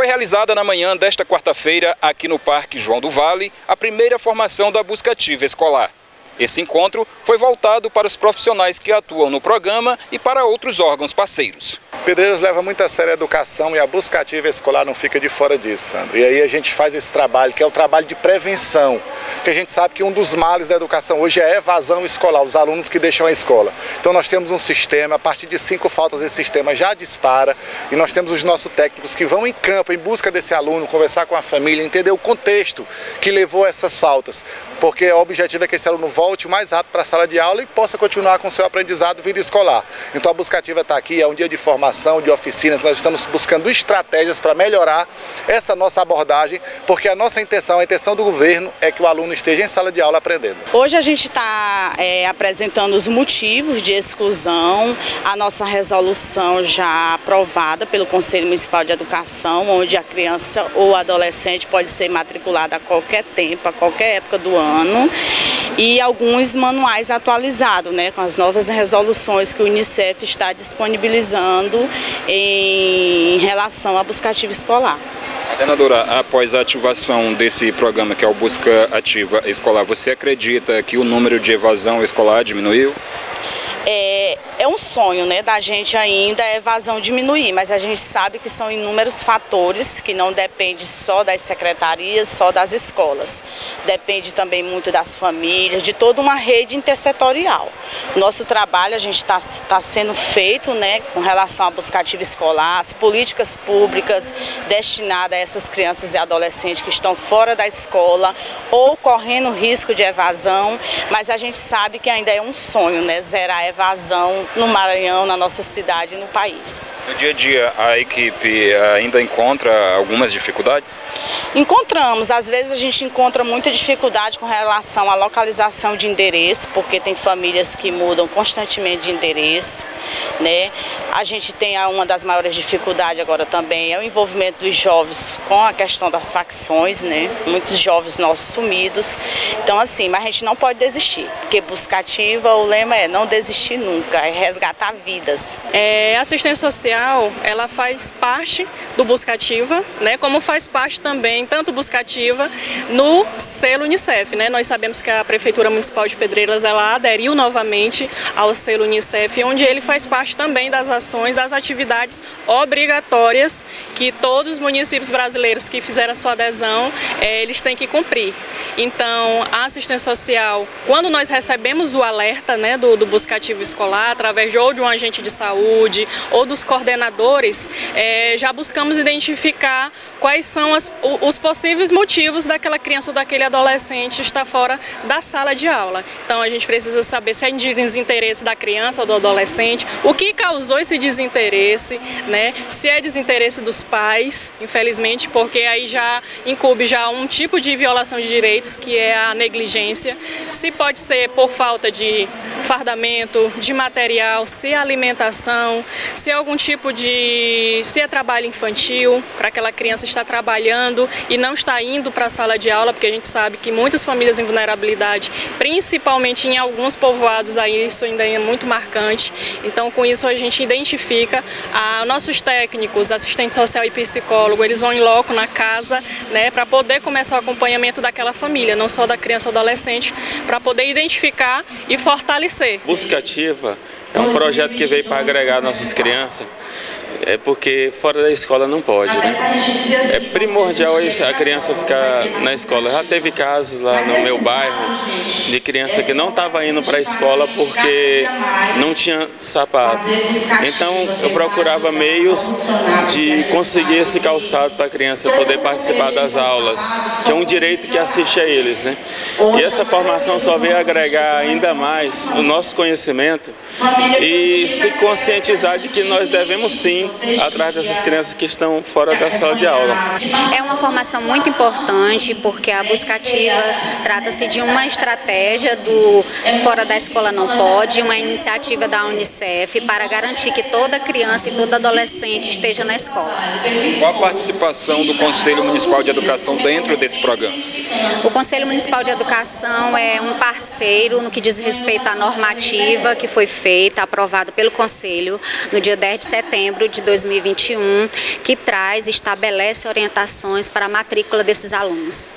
Foi realizada na manhã desta quarta-feira, aqui no Parque João do Vale, a primeira formação da busca ativa escolar. Esse encontro foi voltado para os profissionais que atuam no programa e para outros órgãos parceiros. Pedreiros leva muito a sério a educação e a busca ativa escolar não fica de fora disso, Sandro. E aí a gente faz esse trabalho, que é o trabalho de prevenção, porque a gente sabe que um dos males da educação hoje é a evasão escolar, os alunos que deixam a escola. Então nós temos um sistema, a partir de cinco faltas esse sistema já dispara e nós temos os nossos técnicos que vão em campo em busca desse aluno, conversar com a família, entender o contexto que levou a essas faltas, porque o objetivo é que esse aluno volte o mais rápido para a sala de aula e possa continuar com o seu aprendizado vida escolar. Então a busca ativa está aqui, é um dia de formação, de oficinas, nós estamos buscando estratégias para melhorar essa nossa abordagem, porque a nossa intenção, a intenção do governo é que o aluno esteja em sala de aula aprendendo. Hoje a gente está é, apresentando os motivos de exclusão, a nossa resolução já aprovada pelo Conselho Municipal de Educação, onde a criança ou adolescente pode ser matriculada a qualquer tempo, a qualquer época do ano, e alguns manuais atualizados, né, com as novas resoluções que o Unicef está disponibilizando em relação à busca ativa escolar. Coordenadora, após a ativação desse programa que é o Busca Ativa Escolar, você acredita que o número de evasão escolar diminuiu? É, é um sonho né, da gente ainda a evasão diminuir, mas a gente sabe que são inúmeros fatores que não depende só das secretarias, só das escolas. Depende também muito das famílias, de toda uma rede intersetorial. Nosso trabalho a gente está tá sendo feito né, com relação à busca ativa escolar, as políticas públicas destinadas a essas crianças e adolescentes que estão fora da escola ou correndo risco de evasão, mas a gente sabe que ainda é um sonho, né, zerar a evasão no Maranhão, na nossa cidade e no país. No dia a dia, a equipe ainda encontra algumas dificuldades? Encontramos, às vezes a gente encontra muita dificuldade com relação à localização de endereço, porque tem famílias que mudam constantemente de endereço, né? A gente tem uma das maiores dificuldades agora também é o envolvimento dos jovens com a questão das facções, né? Muitos jovens nossos sumidos. Então assim, mas a gente não pode desistir, porque buscativa o lema é não desistir nunca, é resgatar vidas. É, assistência social, ela faz parte do buscativa, né? Como faz parte também tanto buscativa no selo Unicef, né? Nós sabemos que a prefeitura municipal de Pedreiras ela aderiu novamente ao selo Unicef, onde ele faz parte também das ações, as atividades obrigatórias que todos os municípios brasileiros que fizeram a sua adesão, é, eles têm que cumprir. Então, a assistência social, quando nós recebemos o alerta né, do, do buscativo escolar, através de, ou de um agente de saúde ou dos coordenadores, é, já buscamos identificar quais são as, os possíveis motivos daquela criança ou daquele adolescente estar fora da sala de aula. Então, a gente precisa saber se é de desinteresse da criança ou do adolescente, o que causou esse desinteresse, né? Se é desinteresse dos pais, infelizmente, porque aí já incube já um tipo de violação de direitos que é a negligência. Se pode ser por falta de fardamento, de material, se é alimentação, se é algum tipo de, se é trabalho infantil, para aquela criança estar trabalhando e não está indo para a sala de aula, porque a gente sabe que muitas famílias em vulnerabilidade, principalmente em alguns povoados aí, isso ainda é muito marcante. Então, com isso a gente identifica a nossos técnicos, assistente social e psicólogo, eles vão em loco na casa, né, para poder começar o acompanhamento daquela família, não só da criança ou adolescente, para poder identificar e fortalecer. Busca ativa é um projeto que veio para agregar nossas crianças é porque fora da escola não pode, né? É primordial a criança ficar na escola. Já teve casos lá no meu bairro de criança que não estava indo para a escola porque não tinha sapato. Então eu procurava meios de conseguir esse calçado para a criança poder participar das aulas, que é um direito que assiste a eles, né? E essa formação só veio agregar ainda mais o nosso conhecimento e se conscientizar de que nós devemos sim atrás dessas crianças que estão fora da sala de aula. É uma formação muito importante porque a buscativa trata-se de uma estratégia do Fora da Escola Não Pode, uma iniciativa da Unicef para garantir que toda criança e todo adolescente esteja na escola. Qual a participação do Conselho Municipal de Educação dentro desse programa? O Conselho Municipal de Educação é um parceiro no que diz respeito à normativa que foi feita, aprovada pelo Conselho no dia 10 de setembro de de 2021, que traz estabelece orientações para a matrícula desses alunos.